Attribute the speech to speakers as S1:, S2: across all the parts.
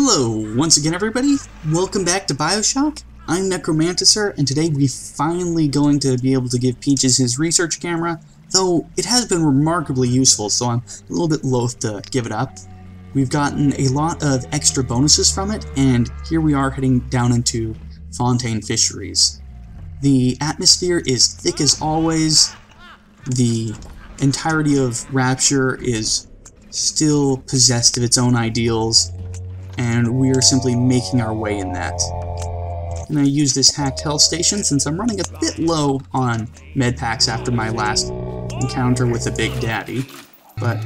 S1: Hello, once again everybody. Welcome back to Bioshock. I'm Necromanticer, and today we're finally going to be able to give Peaches his research camera, though it has been remarkably useful, so I'm a little bit loath to give it up. We've gotten a lot of extra bonuses from it, and here we are heading down into Fontaine Fisheries. The atmosphere is thick as always. The entirety of Rapture is still possessed of its own ideals, and we are simply making our way in that. And to use this hacked health station since I'm running a bit low on med packs after my last encounter with the Big Daddy, but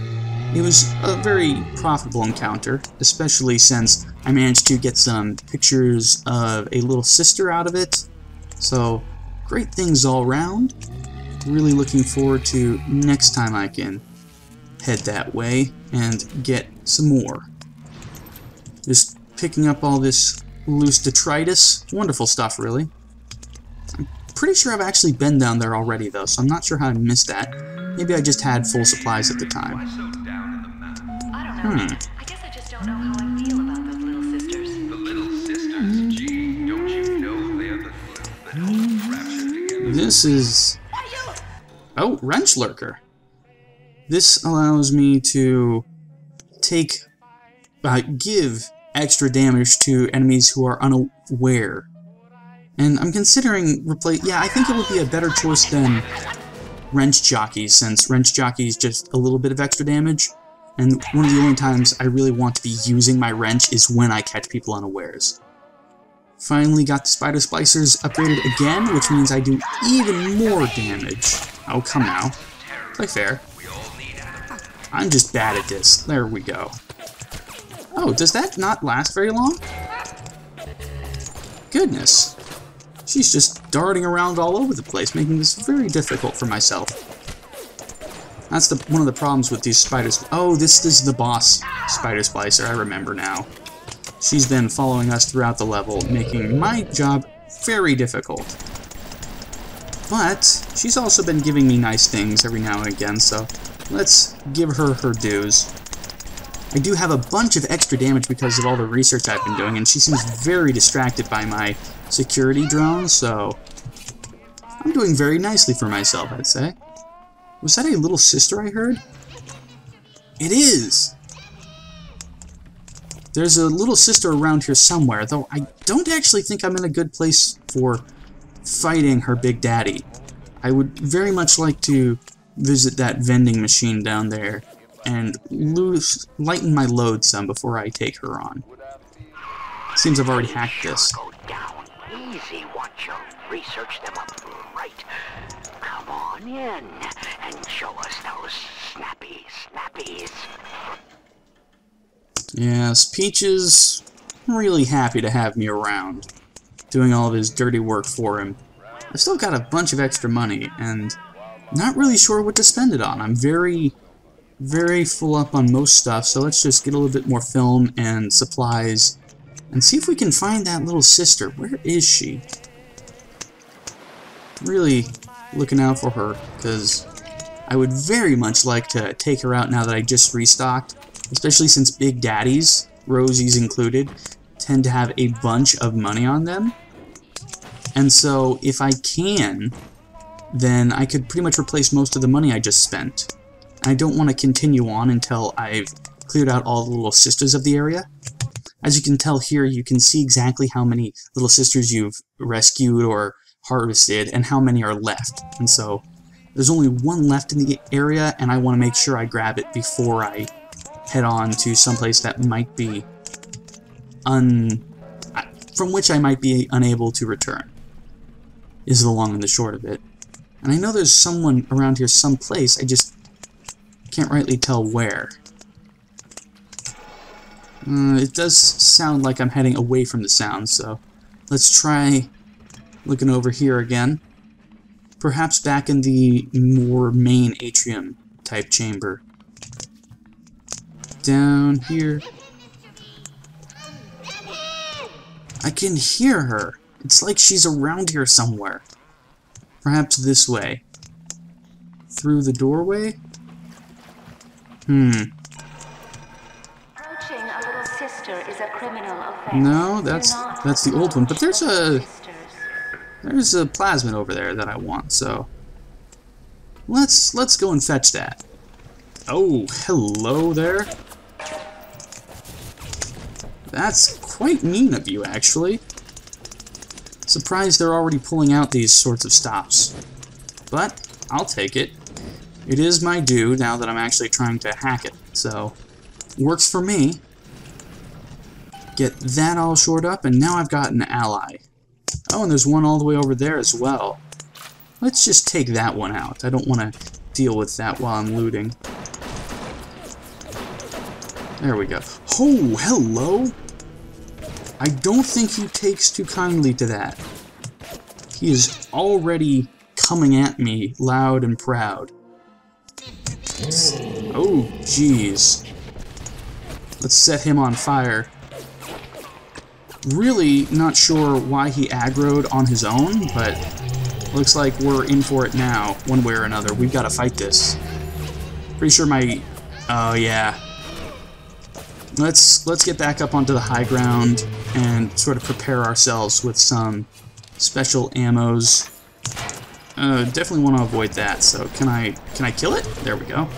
S1: it was a very profitable encounter, especially since I managed to get some pictures of a little sister out of it, so great things all around. Really looking forward to next time I can head that way and get some more. Just picking up all this loose detritus. Wonderful stuff, really. I'm pretty sure I've actually been down there already, though, so I'm not sure how I missed that. Maybe I just had full supplies at the time.
S2: I don't know.
S1: Hmm.
S2: I guess I just don't know how I feel about those little sisters.
S3: The little sisters, gee, don't you know they're the glue that holds rapture together?
S1: This is... Oh, Wrench Lurker. This allows me to take... Uh, give extra damage to enemies who are unaware. And I'm considering replace... Yeah, I think it would be a better choice than Wrench Jockey, since Wrench Jockey is just a little bit of extra damage. And one of the only times I really want to be using my wrench is when I catch people unawares. Finally got the Spider Splicers upgraded again, which means I do even more damage. Oh, come now. Play fair. I'm just bad at this. There we go. Oh, does that not last very long? Goodness. She's just darting around all over the place, making this very difficult for myself. That's the one of the problems with these spiders. Oh, this is the boss spider splicer, I remember now. She's been following us throughout the level, making my job very difficult. But, she's also been giving me nice things every now and again, so let's give her her dues. I do have a bunch of extra damage because of all the research I've been doing, and she seems very distracted by my security drone, so I'm doing very nicely for myself, I'd say. Was that a little sister I heard? It is! There's a little sister around here somewhere, though I don't actually think I'm in a good place for fighting her big daddy. I would very much like to visit that vending machine down there and loose, lighten my load some before I take her on. Seems I've already hacked this.
S4: Go down easy, watch you research them up right. Come on in and show us those snappy snappies.
S1: Yes, Peaches really happy to have me around, doing all of his dirty work for him. I've still got a bunch of extra money, and not really sure what to spend it on. I'm very, very full up on most stuff, so let's just get a little bit more film and supplies, and see if we can find that little sister. Where is she? Really looking out for her, because I would very much like to take her out now that I just restocked, especially since Big Daddies, Rosie's included, tend to have a bunch of money on them. And so, if I can, then I could pretty much replace most of the money I just spent. I don't want to continue on until I've cleared out all the little sisters of the area. As you can tell here, you can see exactly how many little sisters you've rescued or harvested and how many are left. And so, there's only one left in the area, and I want to make sure I grab it before I head on to someplace that might be un... from which I might be unable to return. Is the long and the short of it. And I know there's someone around here someplace, I just can't rightly tell where. Uh, it does sound like I'm heading away from the sound, so let's try looking over here again. Perhaps back in the more main atrium type chamber. Down here. I can hear her. It's like she's around here somewhere. Perhaps this way. Through the doorway? Hmm.
S2: Approaching a little
S5: sister is a criminal Hmm. offense.
S1: No, that's- that's the old one, but there's a- There's a plasmid over there that I want, so let's let's go and fetch that. Oh, hello there. That's quite mean of you, actually. Surprised they're already pulling out these sorts of stops. But, I'll take it. It is my due now that I'm actually trying to hack it, so works for me. Get that all shored up, and now I've got an ally. Oh, and there's one all the way over there as well. Let's just take that one out. I don't want to deal with that while I'm looting. There we go. Oh, hello! I don't think he takes too kindly to that. He is already coming at me loud and proud. Oh, jeez. Let's set him on fire. Really not sure why he aggroed on his own, but looks like we're in for it now, one way or another. We've got to fight this. Pretty sure my... Oh, yeah. Let's, let's get back up onto the high ground and sort of prepare ourselves with some special ammos. Uh, definitely want to avoid that, so can I, can I kill it? There we go.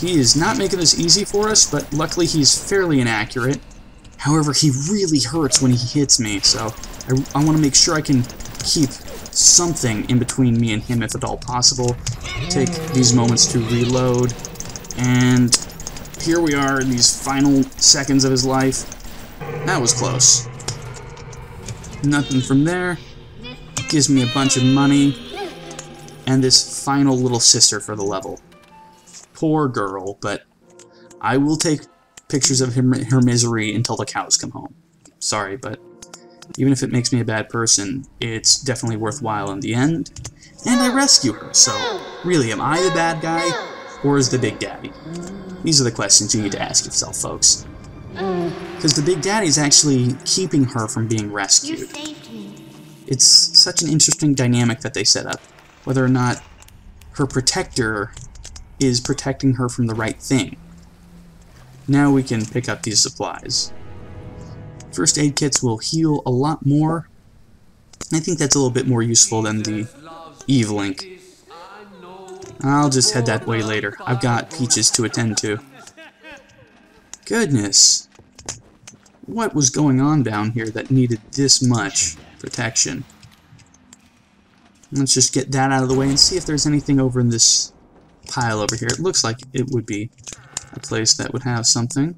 S1: He is not making this easy for us, but luckily he's fairly inaccurate. However, he really hurts when he hits me, so I, I want to make sure I can keep something in between me and him if at all possible. Take these moments to reload, and here we are in these final seconds of his life. That was close. Nothing from there. Gives me a bunch of money, and this final little sister for the level. Poor girl, but I will take pictures of him, her misery until the cows come home. Sorry, but even if it makes me a bad person, it's definitely worthwhile in the end. And I rescue her, so really, am I the bad guy, or is the Big Daddy? These are the questions you need to ask yourself, folks. Because the Big Daddy's actually keeping her from being
S5: You
S1: rescued.
S5: saved me.
S1: It's such an interesting dynamic that they set up, whether or not her protector is protecting her from the right thing. Now we can pick up these supplies. First aid kits will heal a lot more. I think that's a little bit more useful than the Eve Link. I'll just head that way later. I've got Peaches to attend to. Goodness. What was going on down here that needed this much protection? Let's just get that out of the way and see if there's anything over in this pile over here. It looks like it would be a place that would have something.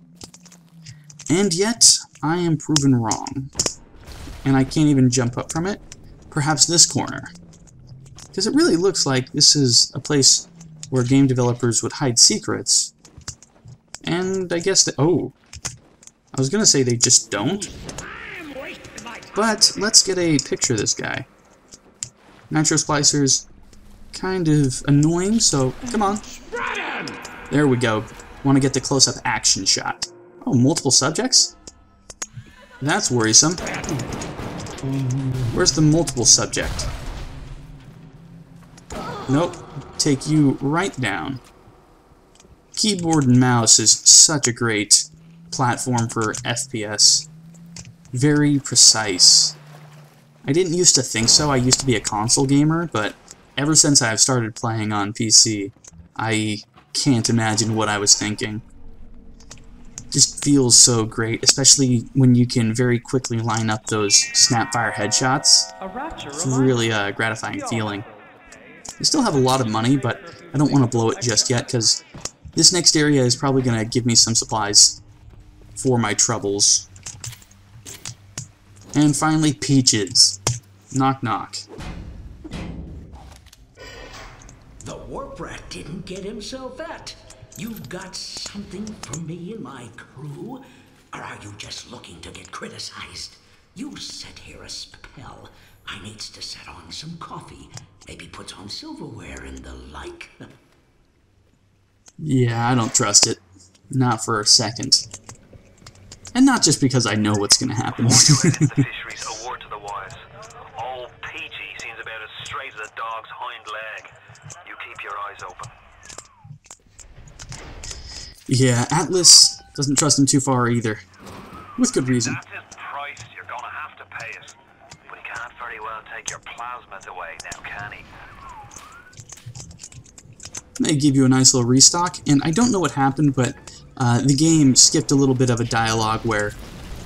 S1: And yet, I am proven wrong. And I can't even jump up from it. Perhaps this corner. Because it really looks like this is a place where game developers would hide secrets. And I guess that... Oh. I was to say they just don't. But let's get a picture of this guy. Nitro Splicer's kind of annoying, so come on. There we go. Want to get the close-up action shot. Oh, multiple subjects? That's worrisome. Where's the multiple subject? Nope. Take you right down. Keyboard and mouse is such a great platform for FPS. Very precise. I didn't used to think so, I used to be a console gamer, but ever since I've started playing on PC, I can't imagine what I was thinking. Just feels so great, especially when you can very quickly line up those snapfire headshots. It's really a gratifying feeling. I still have a lot of money, but I don't want to blow it just yet, because this next area is probably going to give me some supplies for my troubles. And finally, Peaches. Knock knock.
S6: The warp rat didn't get himself at. You've got something for me and my crew? Or are you just looking to get criticized? You set here a spell. I needs to set on some coffee. Maybe put on silverware and the like.
S1: Yeah, I don't trust it. Not for a second. And not just because I know what's going to happen.
S3: Warn your edits the fisheries, a word to the wise. Old Peachy seems about as straight as a dog's hind leg. You keep your eyes open.
S1: yeah, Atlas Doesn't trust him too far either. With good reason.
S3: That's his price. You're gonna have to pay it. But he can't very well take your plasmids away now, can he?
S1: They give you a nice little restock, and I don't know what happened, but uh, the game skipped a little bit of a dialogue where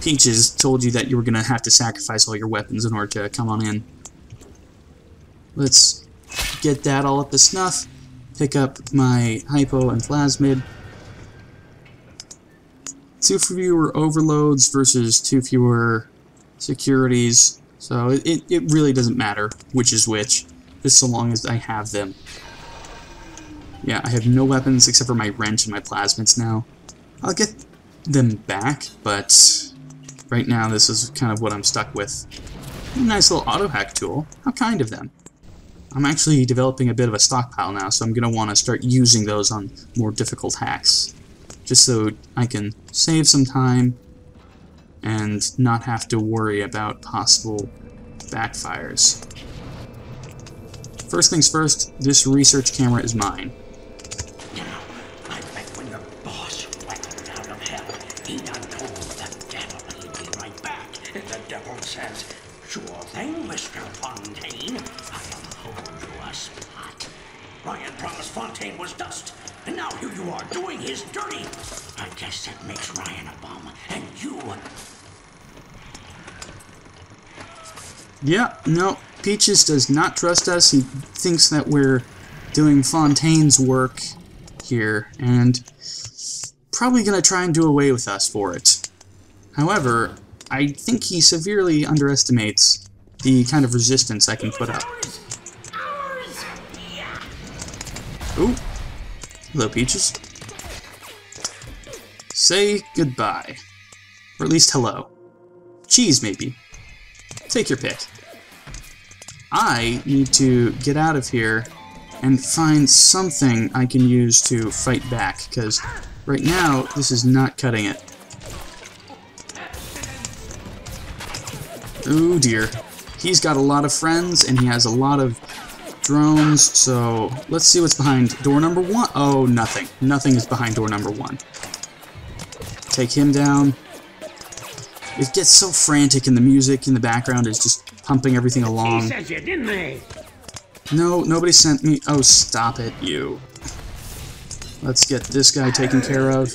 S1: Peaches told you that you were going to have to sacrifice all your weapons in order to come on in. Let's get that all up to snuff, pick up my hypo and plasmid. Two fewer overloads versus two fewer securities, so it, it, really doesn't matter which is which, just so long as I have them. Yeah, I have no weapons except for my wrench and my plasmids now. I'll get them back, but right now this is kind of what I'm stuck with. Nice little auto hack tool. How kind of them. I'm actually developing a bit of a stockpile now, so I'm going to want to start using those on more difficult hacks. Just so I can save some time and not have to worry about possible backfires. First things first, this research camera is mine.
S6: Thing, Mr. Fontaine. I'll hold you a spot. Ryan promised Fontaine was dust, and now here you are doing his dirty. I guess that makes Ryan a bum, and you
S1: Yeah, no, Peaches does not trust us. He thinks that we're doing Fontaine's work here, and probably gonna try and do away with us for it. However, I think he severely underestimates the kind of resistance I can put up. Ooh. Hello, Peaches. Say goodbye. Or at least hello. Cheese, maybe. Take your pick. I need to get out of here and find something I can use to fight back, because right now, this is not cutting it. Oh dear. He's got a lot of friends, and he has a lot of drones, so let's see what's behind door number one. Oh, nothing. Nothing is behind door number one. Take him down. It gets so frantic, and the music in the background is just pumping everything along.
S6: sent you, didn't they?
S1: No, nobody sent me. Oh, stop it, you. Let's get this guy taken care of.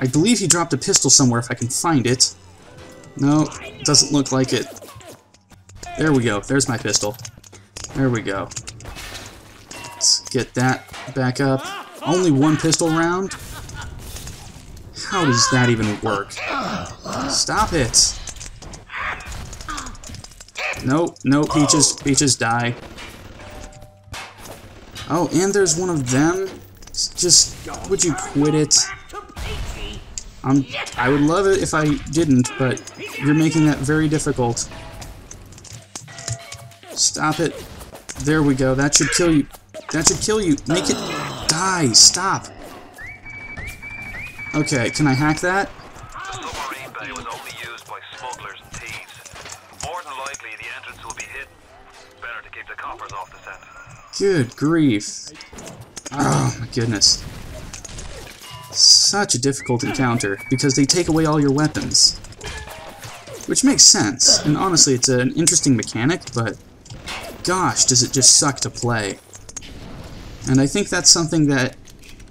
S1: I believe he dropped a pistol somewhere if I can find it. No, doesn't look like it. There we go. There's my pistol. There we go. Let's get that back up. Only one pistol round? How does that even work? Stop it! No, no, Peaches, Peaches, die. Oh, and there's one of them. Just, would you quit it? Um, I would love it if I didn't, but you're making that very difficult. Stop it. There we go. That should kill you. That should kill you. Make it die. Stop. Okay, can I hack that?
S3: Submarine bay was only used by smugglers and thieves. More than likely, the entrance will be hidden. Better to keep the coppers off the scent.
S1: Good grief. Oh my goodness. Such a difficult encounter, because they take away all your weapons. Which makes sense, and honestly it's an interesting mechanic, but gosh, does it just suck to play. And I think that's something that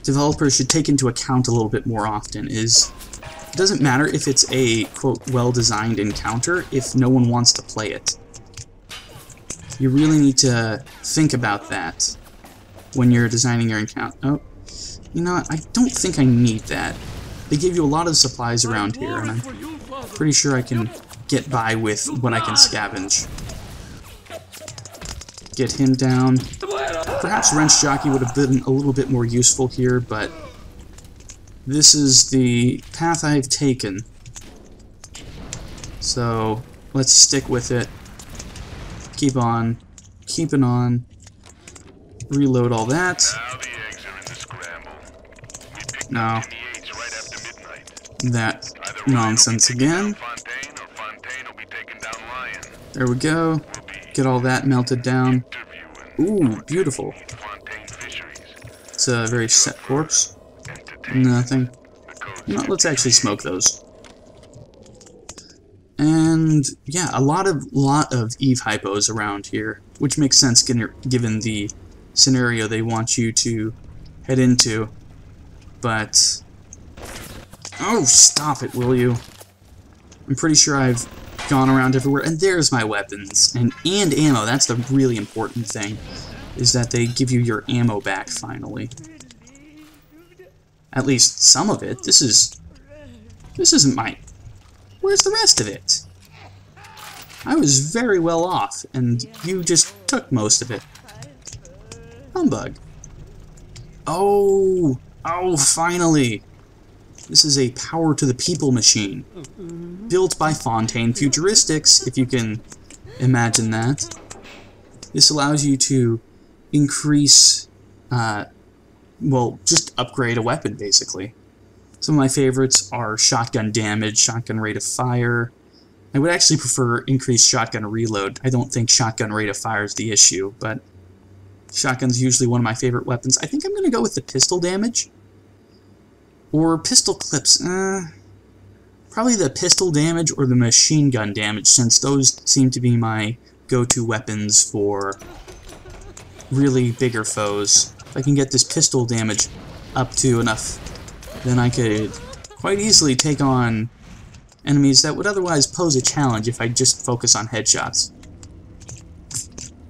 S1: developers should take into account a little bit more often, is it doesn't matter if it's a, quote, well-designed encounter if no one wants to play it. You really need to think about that when you're designing your encounter. Oh, you know what? I don't think I need that. They give you a lot of supplies around here, and I'm pretty sure I can get by with what I can scavenge. Get him down. Perhaps Wrench Jockey would have been a little bit more useful here, but this is the path I've taken. So, let's stick with it. Keep on. Keeping on. Reload all that. No. That nonsense again. There we go. Get all that melted down. Ooh, beautiful. It's a very set corpse. Nothing. let's actually smoke those. And yeah, a lot of lot of Eve hypos around here, which makes sense given the scenario they want you to head into. But oh, stop it, will you? I'm pretty sure I've gone around everywhere, and there's my weapons and and ammo. That's the really important thing, is that they give you your ammo back finally. At least some of it. This is this isn't my Where's the rest of it? I was very well off, and you just took most of it. Humbug. Oh, oh, finally. This is a power to the people machine. Built by Fontaine Futuristics, if you can imagine that. This allows you to increase, uh, well, just upgrade a weapon, basically. Some of my favorites are shotgun damage, shotgun rate of fire. I would actually prefer increased shotgun reload. I don't think shotgun rate of fire is the issue, but shotgun's usually one of my favorite weapons. I think I'm going to go with the pistol damage. Or pistol clips. Uh, probably the pistol damage or the machine gun damage, since those seem to be my go-to weapons for really bigger foes. If I can get this pistol damage up to enough then I could quite easily take on enemies that would otherwise pose a challenge if I just focus on headshots.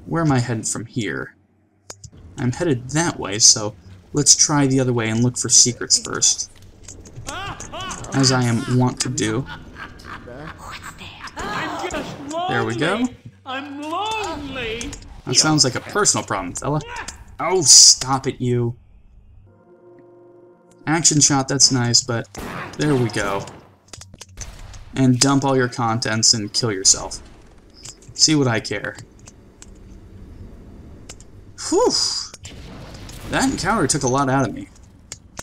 S1: Where am I headed from here? I'm headed that way, so let's try the other way and look for secrets first. As I am wont to do. There we go.
S7: I'm lonely.
S1: That sounds like a personal problem, fella. Oh, stop it, you. Action shot, that's nice, but there we go. And dump all your contents and kill yourself. See what I care. Whew! That encounter took a lot out of me.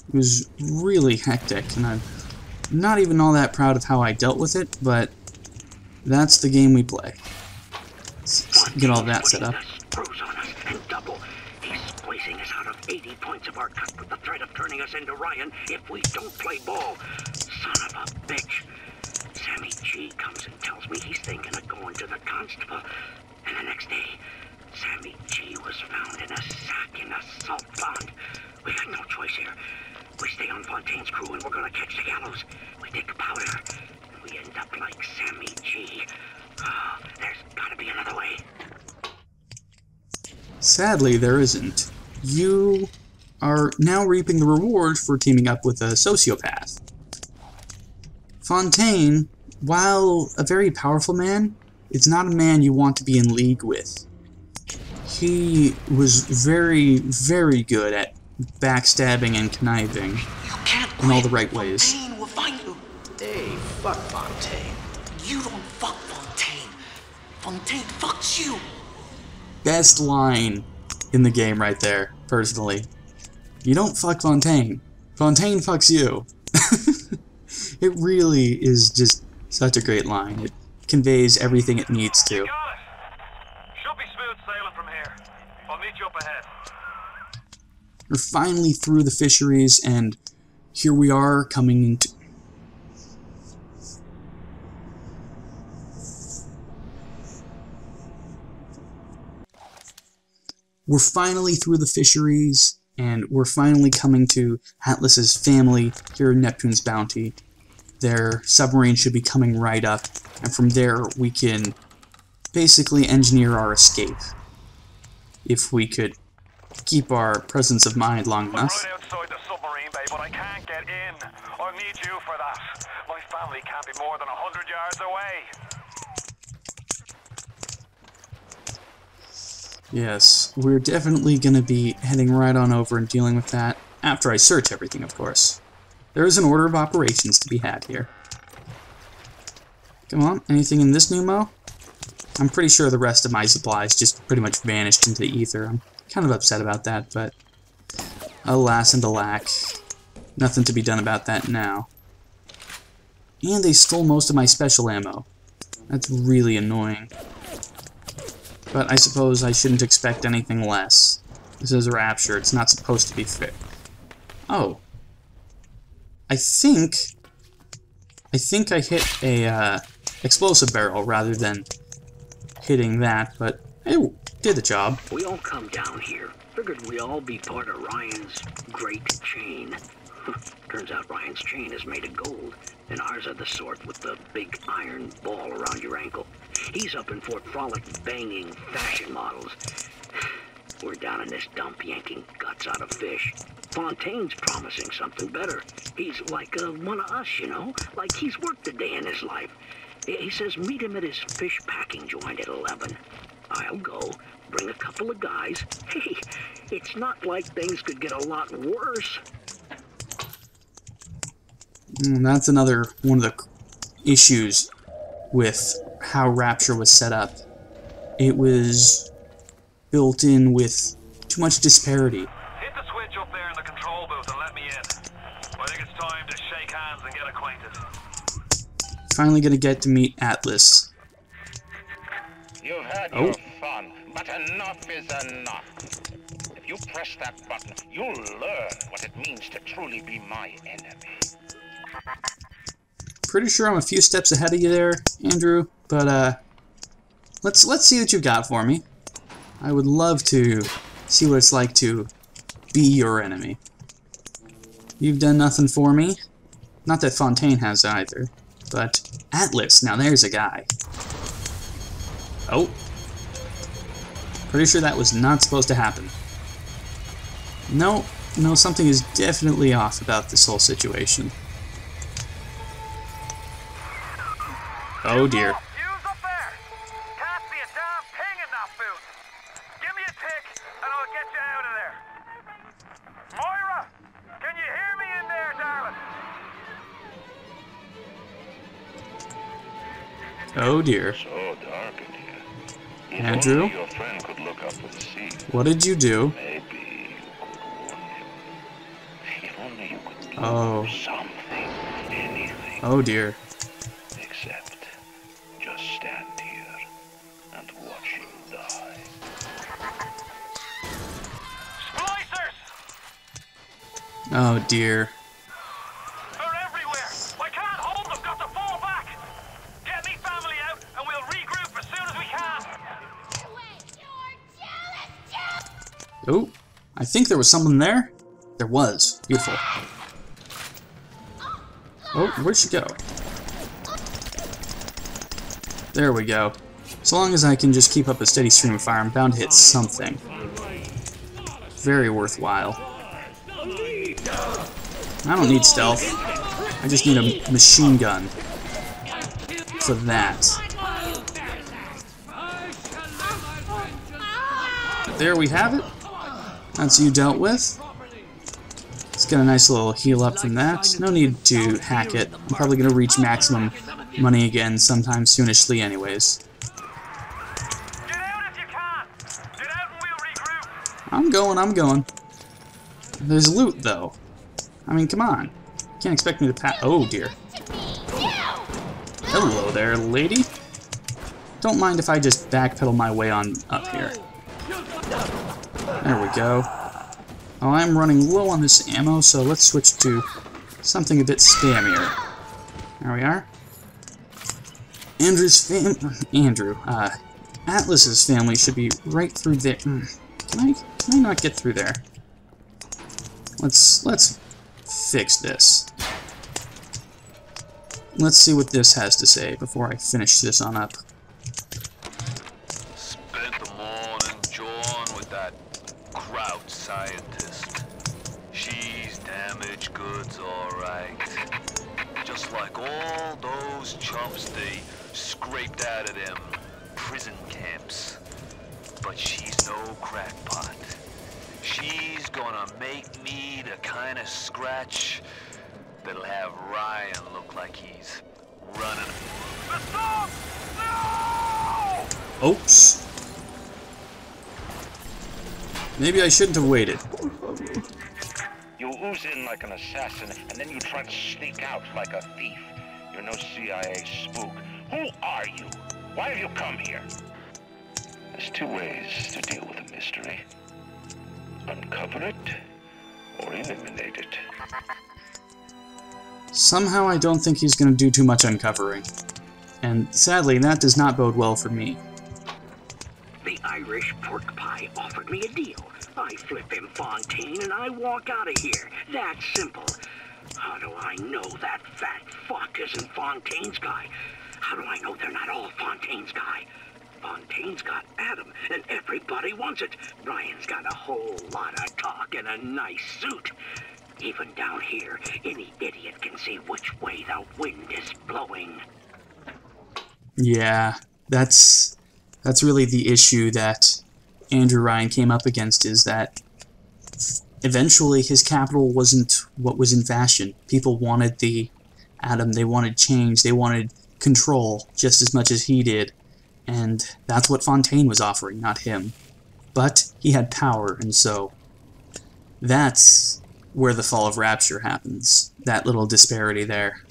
S1: It was really hectic, and I'm not even all that proud of how I dealt with it, but that's the game we play. Let's get all that set up.
S4: Screws on us and double. He's squeezing us out of 80 points of our cut with the threat of turning us into Ryan if we don't play ball. Son of a bitch. Sammy G comes and tells me he's thinking of going to the constable. And the next day, Sammy G was found in a sack in a salt pond. We got no choice here. We stay on Fontaine's crew and we're gonna catch the gallows. We take powder and we end up like Sammy G. Oh, there's gotta be another way.
S1: Sadly, there isn't. You are now reaping the reward for teaming up with a sociopath. Fontaine, while a very powerful man, is not a man you want to be in league with. He was very, very good at backstabbing and conniving
S6: You can't
S1: in all the right ways.
S6: Fontaine will find you.
S8: Hey, fuck Fontaine.
S6: You don't fuck Fontaine. Fontaine fucks you.
S1: Best line in the game right there, personally. You don't fuck Fontaine. Fontaine fucks you. it really is just such a great line. It conveys everything it needs to.
S3: Got it. Should be smooth sailing from here. I'll meet you up ahead.
S1: We're finally through the fisheries, and here we are coming into. We're finally through the fisheries, and we're finally coming to Atlas's family here in Neptune's Bounty. Their submarine should be coming right up, and from there we can basically engineer our escape. If we could keep our presence of mind long
S3: I'm
S1: enough.
S3: right outside the submarine bay, but I can't get in. I'll need you for that. My family can't be more than a hundred yards away.
S1: Yes, we're definitely going to be heading right on over and dealing with that, after I search everything, of course. There is an order of operations to be had here. Come on, anything in this Numo? I'm pretty sure the rest of my supplies just pretty much vanished into the ether. I'm kind of upset about that, but alas and alack, nothing to be done about that now. And they stole most of my special ammo. That's really annoying. But I suppose I shouldn't expect anything less. This is a Rapture, it's not supposed to be fair. Oh. I think, I think I hit a uh, explosive barrel rather than hitting that, but it did the job.
S4: We all come down here. Figured we all be part of Ryan's great chain. Turns out Ryan's chain is made of gold, and ours are the sort with the big iron ball around your ankle. He's up in Fort Frolic banging fashion models. We're down in this dump yanking guts out of fish. Fontaine's promising something better. He's like uh, one of us, you know? Like he's worked a day in his life. He says meet him at his fish packing joint at 11. I'll go, bring a couple of guys. Hey, it's not like things could get a lot worse.
S1: And that's another one of the issues with how Rapture was set up. It was built in with too much disparity.
S3: Hit the switch up there in the control booth and let me in. I think it's time to shake hands and get acquainted.
S1: Finally gonna get to meet Atlas.
S9: You've had
S1: Oh.
S9: your fun, but enough is enough. If you press that button, you'll learn what it means to truly be my enemy.
S1: Pretty sure I'm a few steps ahead of you there, Andrew, but uh let's let's see what you've got for me. I would love to see what it's like to be your enemy. You've done nothing for me. Not that Fontaine has either. But Atlas, now there's a guy. Oh. Pretty sure that was not supposed to happen. No, no, something is definitely off about this whole situation. Oh dear. Oh dear.
S9: So dark in here.
S1: Andrew?
S9: your friend could look up and see.
S1: What did you do?
S9: Maybe you could warn him. If only you could do
S1: Oh.
S9: something, anything,
S1: Oh dear.
S9: except just stand here and watch him die.
S3: Splicers!
S1: Oh dear. Oh, I think there was someone there. There was. Beautiful. Oh, where'd she go? There we go. So long as I can just keep up a steady stream of fire, I'm bound to hit something. Very worthwhile. I don't need stealth. I just need a machine gun. For that. There we have it. That's you dealt with. Let's get a nice little heal up from that. No need to hack it. I'm probably going to reach maximum money again sometime soonishly anyways.
S3: You!
S1: I'm going, I'm going. There's loot, though. I mean, come on. Can't expect me to pat- Oh, dear. Hello there, lady. Don't mind if I just backpedal my way on up here. There we go. Oh, I'm running low on this ammo, so let's switch to something a bit spammier. There we are. Andrew's fam- Andrew, uh, Atlas's family should be right through there. Mm, Can I, can I not get through there? Let's, let's fix this. Let's see what this has to say before I finish this on up. Oops. Maybe I shouldn't have waited.
S9: You ooze in like an assassin, and then you try to sneak out like a thief. You're no CIA spook. Who are you? Why have you come here? There's two ways to deal with a mystery. Uncover it, or eliminate it.
S1: Somehow I don't think he's going to do too much uncovering. And sadly, that does not bode well for me.
S4: Irish pork pie offered me a deal. I flip him Fontaine and I walk out of here. That's simple. How do I know that fat fuck isn't Fontaine's guy? How do I know they're not all Fontaine's guy? Fontaine's got Adam, and everybody wants it. Ryan's got a whole lot of talk and a nice suit. Even down here, any idiot can see which way the wind is blowing.
S1: Yeah, that's that's really the issue that Andrew Ryan came up against is that eventually his capital wasn't what was in fashion. People wanted the Adam, they wanted change, they wanted control just as much as he did, and that's what Fontaine was offering, not him. But he had power, and so that's where the fall of Rapture happens, that little disparity there.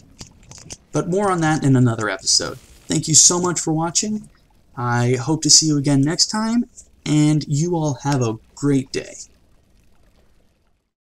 S1: But more on that in another episode. Thank you so much for watching. I hope to see you again next time, and you all have a great day.